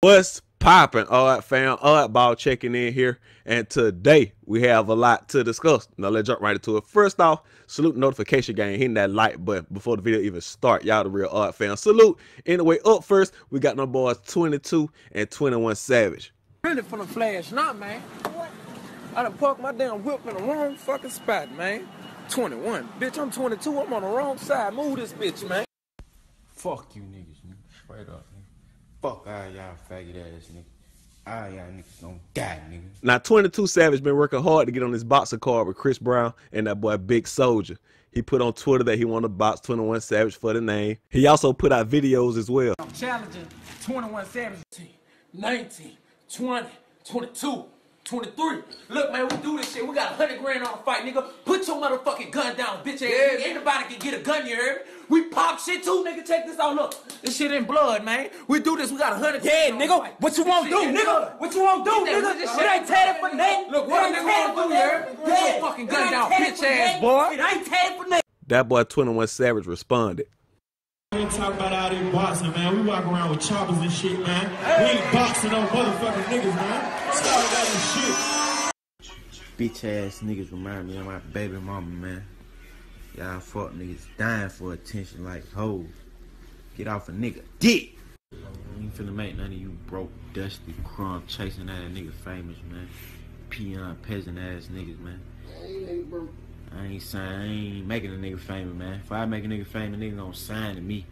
What's popping? All right, fam. All right, ball checking in here. And today we have a lot to discuss. Now let's jump right into it. First off, salute the notification gang, hitting that like button before the video even start. Y'all the real art fam. Salute. Anyway, up first, we got no boys 22 and 21 Savage. Really from the flash, not man. What? I done parked my damn whip in the wrong fucking spot, man. 21. Bitch, I'm 22. I'm on the wrong side. Move this bitch, man. Fuck you niggas, nigga. Straight up, nigga. Fuck all y'all faggot ass nigga. All y'all niggas gonna die, nigga. Now, 22 Savage been working hard to get on this boxer card with Chris Brown and that boy Big Soulja. He put on Twitter that he wanted to box 21 Savage for the name. He also put out videos as well. I'm challenging 21 Savage. 19, 20, 22, 23. Look, man, we do this shit. We got 100 grand on the fight, nigga. Put your motherfucking gun down, bitch ass. nigga. Ain't nobody can get a gun, you heard me? We pop shit too, nigga. Check this out, look. This shit in blood, man. We do this, we got 100 Yeah, grand on nigga. fight. What you want to do, nigga? blood. What you want to do, that nigga? this It shit. ain't tatted for nothing. Look, what It a ain't nigga tatted wanna do, you heard me? Put your fucking gun down, tatted bitch ass boy. It ain't tatted for nothing. That boy 21 Savage responded. We ain't talking about all this boxing, man. We walk around with choppers and shit, man. We ain't boxing no motherfucking niggas, man. Stop that this shit. Bitch ass niggas remind me of my baby mama, man. Y'all fuck niggas dying for attention like hoes. Get off a nigga dick. You ain't finna make none of you broke, dusty, crumb chasing that nigga famous, man. Peon peasant ass niggas, man. I ain't sign, I ain't making a nigga famous, man. If I make a nigga famous, nigga gonna sign to me.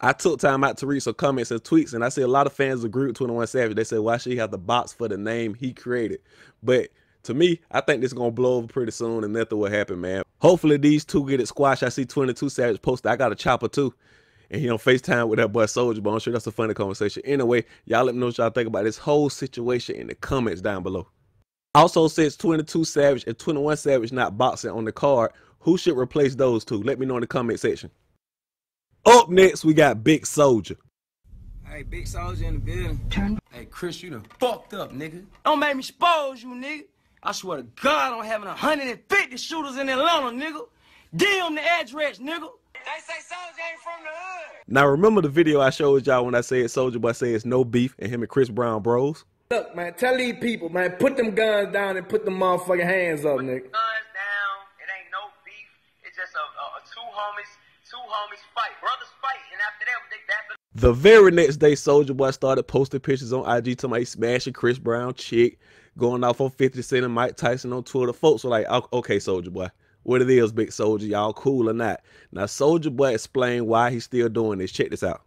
I took time out to read some comments and tweets, and I see a lot of fans agree with 21 Savage. They said, why should he have the box for the name he created? But to me, I think this is to blow over pretty soon and nothing will happen, man. Hopefully these two get it squashed. I see 22 Savage posted, I got a chopper too. And he on FaceTime with that boy Soulja, but I'm sure that's a funny conversation. Anyway, y'all let me know what y'all think about this whole situation in the comments down below. Also, since 22 Savage and 21 Savage not boxing on the card, who should replace those two? Let me know in the comment section. Up next, we got Big Soulja. Hey, big Soulja in the building. Turn. Hey, Chris, you done fucked up, nigga. Don't make me expose you, nigga. I swear to God, I'm having 150 shooters in Atlanta, nigga. Damn the address, nigga. They say Soulja ain't from the hood. Now, remember the video I showed y'all when I said Soulja Boy says no beef and him and Chris Brown bros? Look, man, tell these people, man, put them guns down and put them motherfucking hands up, nigga. guns down. It ain't no beef. It's just a, a, a two homies, two homies fight. Brothers fight, and after that, they dap it The very next day, Soulja Boy started posting pictures on IG to my smashing Chris Brown chick, going off on 50 Cent and Mike Tyson on Twitter. Folks were like, oh, okay, Soulja Boy, what it is, Big Soulja, y'all cool or not? Now, Soulja Boy explained why he's still doing this. Check this out.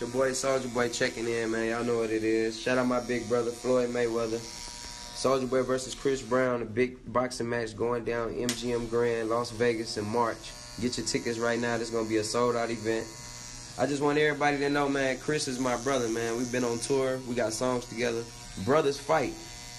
It's your boy Soulja Boy checking in, man. Y'all know what it is. Shout out my big brother Floyd Mayweather. Soulja Boy versus Chris Brown, a big boxing match going down MGM Grand, Las Vegas in March. Get your tickets right now. This gonna be a sold out event. I just want everybody to know, man, Chris is my brother, man. We've been on tour, we got songs together. Brothers fight.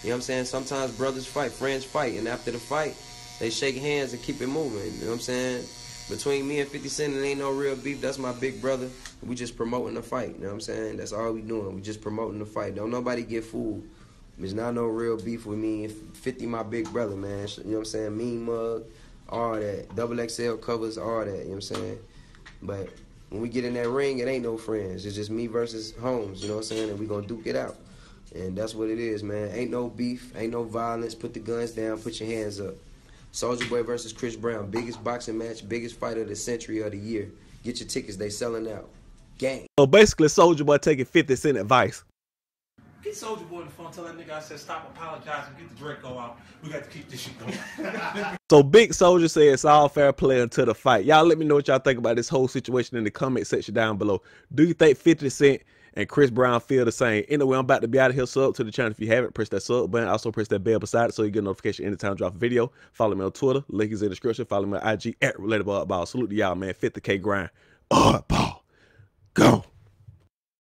You know what I'm saying? Sometimes brothers fight, friends fight, and after the fight, they shake hands and keep it moving. You know what I'm saying? Between me and 50 Cent, it ain't no real beef. That's my big brother. We just promoting the fight. You know what I'm saying? That's all we doing. We just promoting the fight. Don't nobody get fooled. There's not no real beef with me and 50 my big brother, man. You know what I'm saying? Mean mug, all that. Double XL covers, all that. You know what I'm saying? But when we get in that ring, it ain't no friends. It's just me versus Holmes, you know what I'm saying? And we gonna duke it out. And that's what it is, man. Ain't no beef, ain't no violence. Put the guns down, put your hands up. Soulja Boy versus Chris Brown, biggest boxing match, biggest fight of the century of the year. Get your tickets, they selling out. Gang. So basically, Soulja Boy taking 50 Cent advice. Get Soulja Boy on the phone, tell that nigga I said stop apologizing, get the Draco out. We got to keep this shit going. So Big Soulja said it's all fair play until the fight. Y'all let me know what y'all think about this whole situation in the comment section down below. Do you think 50 Cent and Chris Brown feel the same? Anyway, I'm about to be out of here. Sub to the channel if you haven't. Press that sub button. Also press that bell beside it so you get a notification anytime I drop a video. Follow me on Twitter. Link is in the description. Follow me on IG at Relatable Ball. Salute to y'all, man. 50K grind. Oh, ball. Go.